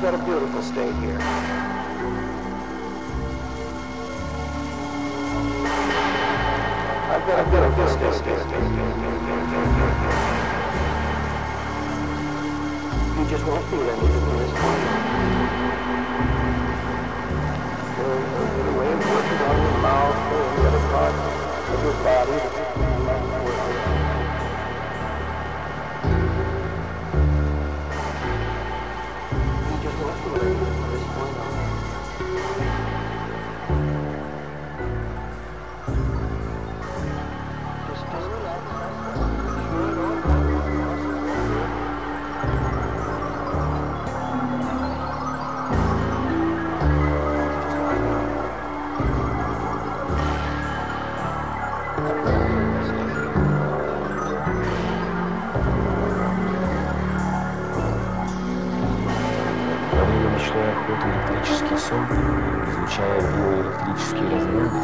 I've got a beautiful state here. I've got a beautiful state here. You just won't feel anything from this point. The, the way it's working on your mouth the other part of your body. Во время ночной охоты электрический сон, излучая биоэлектрические разряды,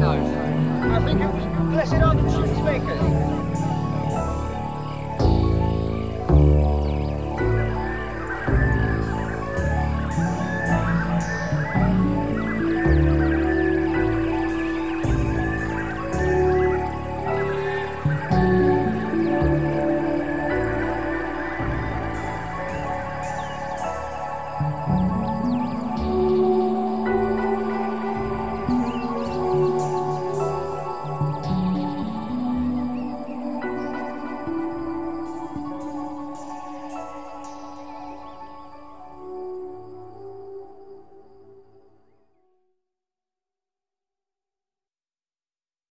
I think it was blessed on the speakers.